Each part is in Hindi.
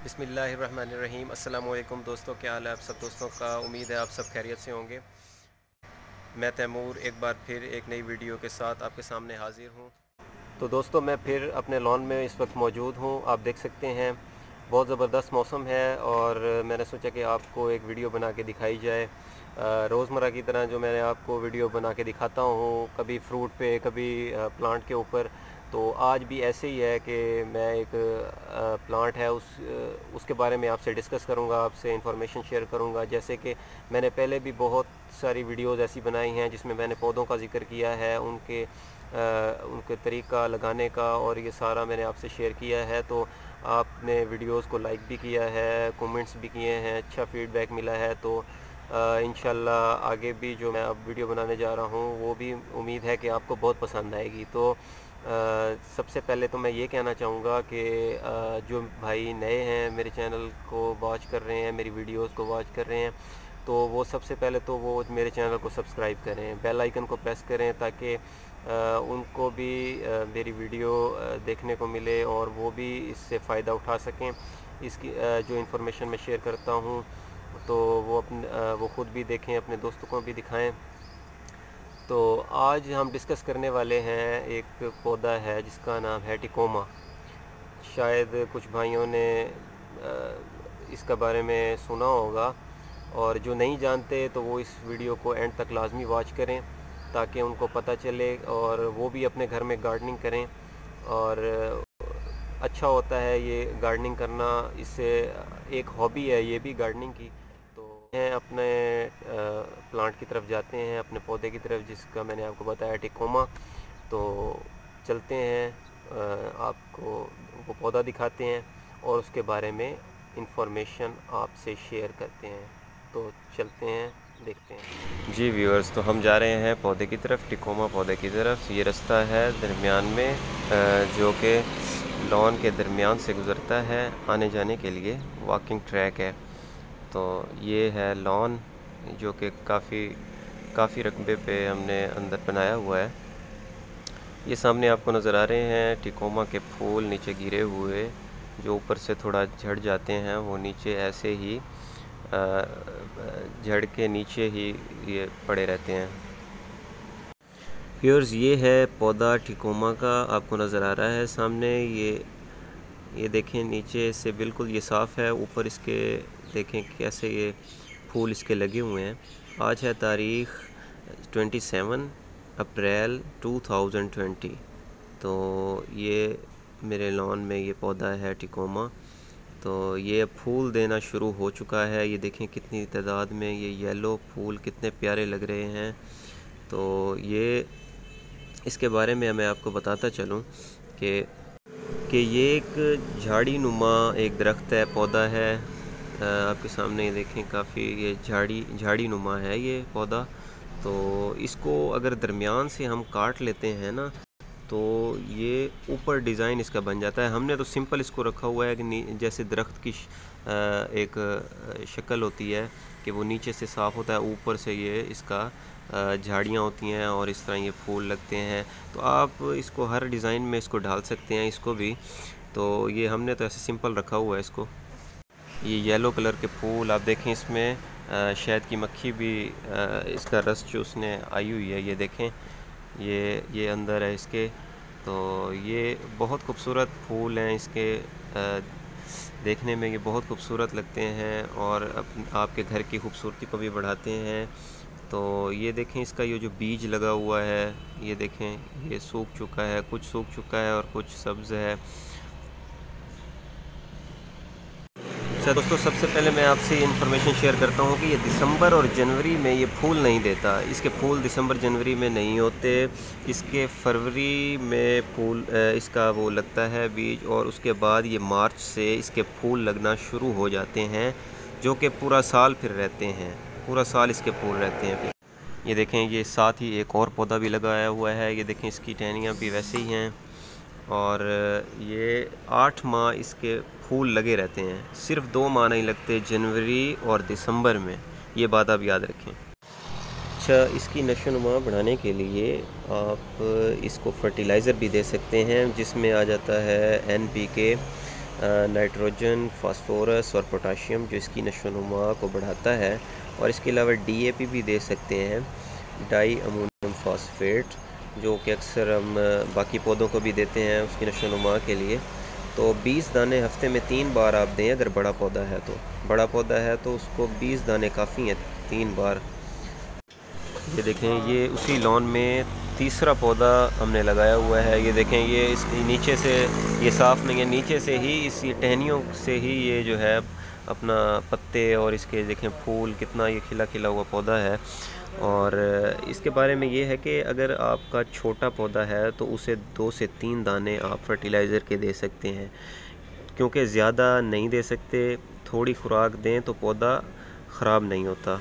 बिसमीम अल्लाम दोस्तों, क्या हाल है आप सब दोस्तों का? उम्मीद है आप सब खैरियत से होंगे। मैं तैमूर एक बार फिर एक नई वीडियो के साथ आपके सामने हाज़िर हूँ। तो दोस्तों, मैं फिर अपने लॉन में इस वक्त मौजूद हूँ। आप देख सकते हैं, बहुत ज़बरदस्त मौसम है और मैंने सोचा कि आपको एक वीडियो बना के दिखाई जाए। रोज़मर्रा की तरह जो मैंने आपको वीडियो बना के दिखाता हूँ, कभी फ्रूट पे, कभी प्लांट के ऊपर तो आज भी ऐसे ही है कि मैं एक प्लांट है उस उसके बारे में आपसे डिस्कस करूँगा आपसे इंफॉर्मेशन शेयर करूँगा। जैसे कि मैंने पहले भी बहुत सारी वीडियोस ऐसी बनाई हैं जिसमें मैंने पौधों का ज़िक्र किया है उनके आ, उनके तरीका लगाने का और ये सारा मैंने आपसे शेयर किया है। तो आपने वीडियोस को लाइक भी किया है कमेंट्स भी किए हैं अच्छा फीडबैक मिला है। तो इन आगे भी जो मैं अब वीडियो बनाने जा रहा हूँ वो भी उम्मीद है कि आपको बहुत पसंद आएगी। तो सबसे पहले तो मैं ये कहना चाहूँगा कि जो भाई नए हैं, मेरे चैनल को वॉच कर रहे हैं, मेरी वीडियोस को वॉच कर रहे हैं तो वो सबसे पहले तो वो मेरे चैनल को सब्सक्राइब करें बेल आइकन को प्रेस करें ताकि उनको भी मेरी वीडियो देखने को मिले और वो भी इससे फ़ायदा उठा सकें। इसकी जो इन्फॉर्मेशन मैं शेयर करता हूँ तो वो अपने वो ख़ुद भी देखें, अपने दोस्तों को भी दिखाएँ। तो आज हम डिस्कस करने वाले हैं एक पौधा है जिसका नाम है टिकोमा। शायद कुछ भाइयों ने इसका बारे में सुना होगा और जो नहीं जानते तो वो इस वीडियो को एंड तक लाजमी वॉच करें ताकि उनको पता चले और वो भी अपने घर में गार्डनिंग करें और अच्छा होता है ये गार्डनिंग करना। इससे एक हॉबी है, ये भी गार्डनिंग की। हैं, अपने प्लांट की तरफ़ जाते हैं, अपने पौधे की तरफ़, जिसका मैंने आपको बताया टिकोमा। तो चलते हैं आपको, वो पौधा दिखाते हैं और उसके बारे में इंफॉर्मेशन आपसे शेयर करते हैं। तो चलते हैं, देखते हैं। जी व्यूअर्स तो हम जा रहे हैं पौधे की तरफ़, टिकोमा पौधे की तरफ़। ये रास्ता है दरमियान में जो कि लॉन के दरमियान से गुज़रता है आने जाने के लिए। वॉकिंग ट्रैक है। तो ये है लॉन जो कि काफ़ी काफ़ी रकबे पे हमने अंदर बनाया हुआ है। ये सामने आपको नज़र आ रहे हैं टिकोमा के फूल नीचे गिरे हुए, जो ऊपर से थोड़ा झड़ जाते हैं, वो नीचे ऐसे ही झड़ के नीचे ही ये पड़े रहते हैं। फ्यूर्स ये है पौधा टिकोमा का, आपको नज़र आ रहा है सामने, ये ये देखें नीचे से बिल्कुल ये साफ़ है, ऊपर इसके देखें कैसे ये फूल इसके लगे हुए हैं। आज है तारीख़ 27 अप्रैल 2020 तो ये मेरे लॉन में ये पौधा है टिकोमा। तो ये फूल देना शुरू हो चुका है। ये देखें कितनी तादाद में ये येलो फूल कितने प्यारे लग रहे हैं। तो ये इसके बारे में मैं आपको बताता चलूँ कि कि ये एक झाड़ी नुमा एक दरख्त है, पौधा है। आपके सामने ये देखें, काफ़ी ये झाड़ी झाड़ी नुमा है ये पौधा। तो इसको अगर दरमियान से हम काट लेते हैं ना तो ये ऊपर डिज़ाइन इसका बन जाता है। हमने तो सिंपल इसको रखा हुआ है कि जैसे दरख्त की एक शक्ल होती है कि वो नीचे से साफ़ होता है, ऊपर से ये इसका झाड़ियाँ होती हैं और इस तरह ये फूल लगते हैं। तो आप इसको हर डिज़ाइन में इसको डाल सकते हैं, इसको भी। तो ये हमने तो ऐसे सिंपल रखा हुआ है इसको। ये येलो कलर के फूल, आप देखें इसमें शहद की मक्खी भी इसका रस चूसने आई हुई है, ये देखें, ये ये अंदर है इसके। तो ये बहुत खूबसूरत फूल हैं इसके देखने में ये बहुत खूबसूरत लगते हैं और आपके घर की खूबसूरती को भी बढ़ाते हैं। तो ये देखें इसका ये जो बीज लगा हुआ है, ये देखें, ये सूख चुका है, कुछ सूख चुका है और कुछ सब्ज़ है। अच्छा दोस्तों, सबसे पहले मैं आपसे इन्फॉर्मेशन शेयर करता हूँ कि ये दिसंबर और जनवरी में ये फूल नहीं देता। इसके फूल दिसंबर, जनवरी में नहीं होते। इसके फरवरी में फूल इसका वो लगता है बीज और उसके बाद ये मार्च से इसके फूल लगना शुरू हो जाते हैं, जो कि पूरा साल फिर रहते हैं। पूरा साल इसके फूल रहते हैं फिर। ये देखें, ये साथ ही एक और पौधा भी लगाया हुआ है। ये देखें, इसकी टहनियाँ भी वैसे ही हैं। और ये आठ माह इसके फूल लगे रहते हैं। सिर्फ़ दो माह नहीं लगते, जनवरी और दिसंबर में। ये बात आप याद रखें। अच्छा इसकी नशोनुमा बढ़ाने के लिए आप इसको फर्टिलाइज़र भी दे सकते हैं, जिसमें आ जाता है N P K nitrogen phosphorus और पोटाशियम जो इसकी नशोनुमा को बढ़ाता है। और इसके अलावा डी ए पी भी दे सकते हैं डाई अमोनियम फास्फेट जो कि अक्सर हम बाकी पौधों को भी देते हैं उसकी नशोनुमा के लिए। तो 20 दाने हफ़्ते में तीन बार आप दें, अगर बड़ा पौधा है तो। बड़ा पौधा है तो उसको 20 दाने काफ़ी हैं, तीन बार। ये देखें, ये उसी लॉन में तीसरा पौधा हमने लगाया हुआ है। ये देखें, ये इस नीचे से, ये साफ़ नहीं है, नीचे से ही, इस टहनियों से ही ये जो है अपना पत्ते और इसके देखें, फूल कितना ये खिला खिला हुआ पौधा है। और इसके बारे में ये है कि अगर आपका छोटा पौधा है तो उसे दो से तीन दाने आप फर्टिलाइज़र के दे सकते हैं। क्योंकि ज़्यादा नहीं दे सकते थोड़ी खुराक दें तो पौधा ख़राब नहीं होता।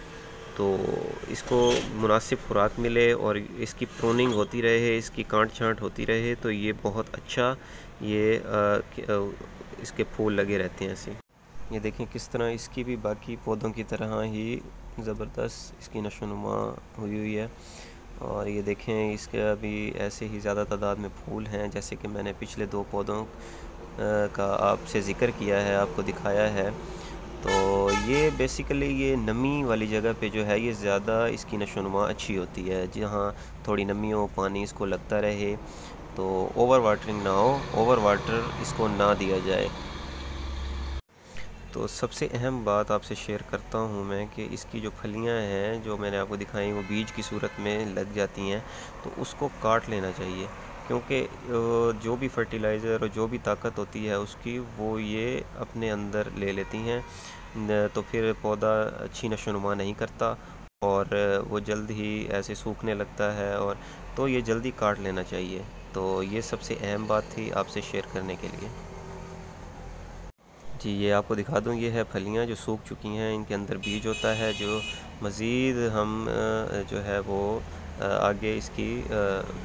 तो इसको मुनासिब खुराक मिले और इसकी प्रोनिंग होती रहे इसकी कांट छांट होती रहे तो ये बहुत अच्छा ये आ, इसके फूल लगे रहते हैं ऐसे। ये देखें किस तरह इसकी भी बाकी पौधों की तरह ही ज़बरदस्त इसकी नशोनुमा हुई हुई है। और ये देखें, इसके अभी ऐसे ही ज़्यादा तादाद में फूल हैं, जैसे कि मैंने पिछले दो पौधों का आपसे ज़िक्र किया है, आपको दिखाया है। तो ये बेसिकली ये नमी वाली जगह पे जो है, ये ज़्यादा इसकी नशोनुमा अच्छी होती है। जहाँ थोड़ी नमी हो, पानी इसको लगता रहे तो ओवर वाटरिंग ना हो ओवर वाटर इसको ना दिया जाए। तो सबसे अहम बात आपसे शेयर करता हूँ मैं कि इसकी जो फलियाँ हैं, जो मैंने आपको दिखाई, वो बीज की सूरत में लग जाती हैं तो उसको काट लेना चाहिए। क्योंकि जो भी फर्टिलाइज़र और जो भी ताकत होती है उसकी, वो ये अपने अंदर ले लेती हैं। तो फिर पौधा अच्छी नशोनुमा नहीं करता और वो जल्द ही ऐसे सूखने लगता है और तो ये जल्दी काट लेना चाहिए। तो ये सबसे अहम बात थी आपसे शेयर करने के लिए। जी, ये आपको दिखा दूँ, ये है फलियाँ जो सूख चुकी हैं, इनके अंदर बीज होता है जो मज़ीद हम जो है वो आगे इसकी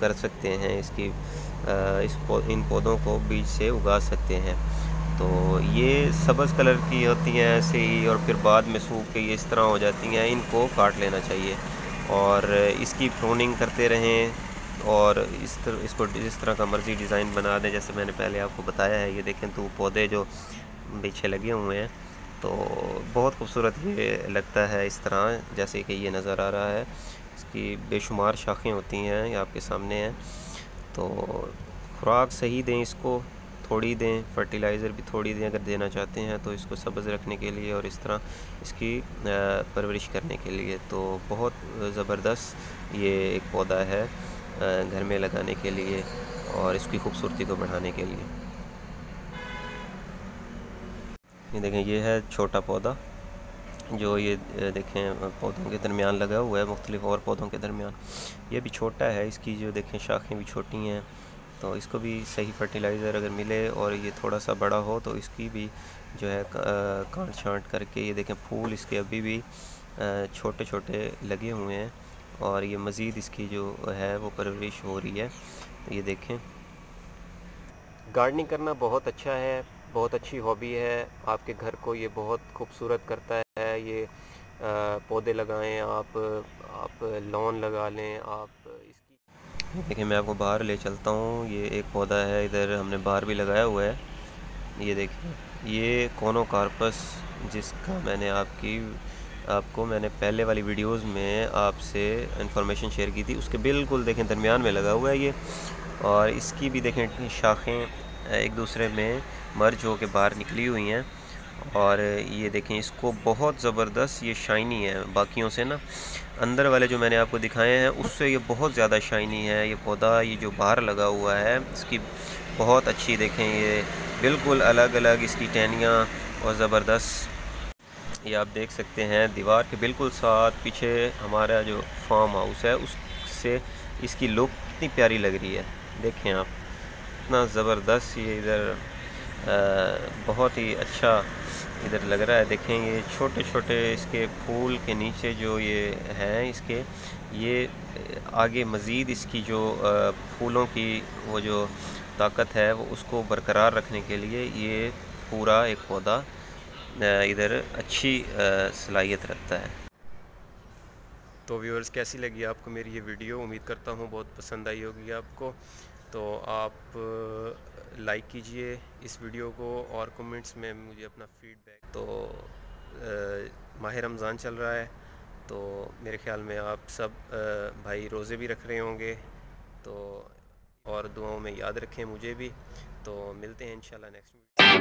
कर सकते हैं, इसकी इस इन पौधों को बीज से उगा सकते हैं। तो ये सब्ज़ कलर की होती हैं ऐसे ही और फिर बाद में सूख के ये इस तरह हो जाती हैं, इनको काट लेना चाहिए और इसकी प्रोनिंग करते रहें और इस तरह इसको जिस तरह का मर्ज़ी डिज़ाइन बना दें, जैसे मैंने पहले आपको बताया है, ये देखें तो पौधे जो पीछे लगे हुए हैं। तो बहुत खूबसूरत ये लगता है इस तरह, जैसे कि ये नज़र आ रहा है। इसकी बेशुमार शाखें होती हैं, ये आपके सामने हैं। तो खुराक सही दें इसको, थोड़ी दें फर्टिलाइज़र भी थोड़ी दें अगर देना चाहते हैं तो इसको सब्ज़ रखने के लिए और इस तरह इसकी परवरिश करने के लिए। तो बहुत ज़बरदस्त ये एक पौधा है घर में लगाने के लिए और इसकी खूबसूरती को बढ़ाने के लिए। ये देखें, ये है छोटा पौधा, जो ये देखें पौधों के दरमियान लगा हुआ है, मुख्तलिफ़ और पौधों के दरमियान। ये भी छोटा है, इसकी जो देखें, शाखें भी छोटी हैं तो इसको भी सही फर्टिलाइज़र अगर मिले और ये थोड़ा सा बड़ा हो तो इसकी भी जो है काट छाँट करके, ये देखें, फूल इसके अभी भी छोटे छोटे लगे हुए हैं और ये मज़ीद इसकी जो है, वो परवरिश हो रही है। ये देखें। गार्डनिंग करना बहुत अच्छा है बहुत अच्छी हॉबी है। आपके घर को ये बहुत खूबसूरत करता है। ये पौधे लगाएँ, आप आप लॉन लगा लें, आप इसकी देखिए, मैं आपको बाहर ले चलता हूँ। ये एक पौधा है, इधर हमने बाहर भी लगाया हुआ है। ये देखिए, ये कोनो कार्पस जिसका मैंने आपकी, आपको मैंने पहले वाली वीडियोस में आपसे इंफॉर्मेशन शेयर की थी, उसके बिल्कुल देखें दरमियान में लगा हुआ है ये। और इसकी भी देखें शाखें एक दूसरे में मर्ज हो के बाहर निकली हुई हैं। और ये देखें, इसको बहुत ज़बरदस्त ये शाइनी है, बाकियों से ना। अंदर वाले जो मैंने आपको दिखाए हैं, उससे ये बहुत ज़्यादा शाइनी है। ये पौधा, ये जो बाहर लगा हुआ है, इसकी बहुत अच्छी देखें, ये बिल्कुल अलग अलग इसकी टहनियाँ और ज़बरदस्त। ये आप देख सकते हैं, दीवार के बिल्कुल साथ पीछे हमारा जो फार्म हाउस है, उससे इसकी लुक कितनी प्यारी लग रही है। देखें आप। इतना ज़बरदस्त ये इधर बहुत ही अच्छा इधर लग रहा है। देखें ये छोटे छोटे इसके फूल के नीचे जो ये हैं इसके, ये आगे मज़ीद इसकी जो फूलों की वो जो ताकत है, वो उसको बरकरार रखने के लिए ये पूरा एक पौधा इधर अच्छी सलाहियत रखता है। तो व्यूअर्स, कैसी लगी आपको मेरी ये वीडियो? उम्मीद करता हूँ बहुत पसंद आई होगी आपको। तो आप लाइक कीजिए इस वीडियो को और कमेंट्स में मुझे अपना फीडबैक तो माह रमज़ान चल रहा है तो मेरे ख्याल में आप सब भाई रोज़े भी रख रहे होंगे। तो और दुआओं में याद रखें मुझे भी। तो मिलते हैं इंशाल्लाह नेक्स्ट वीडियो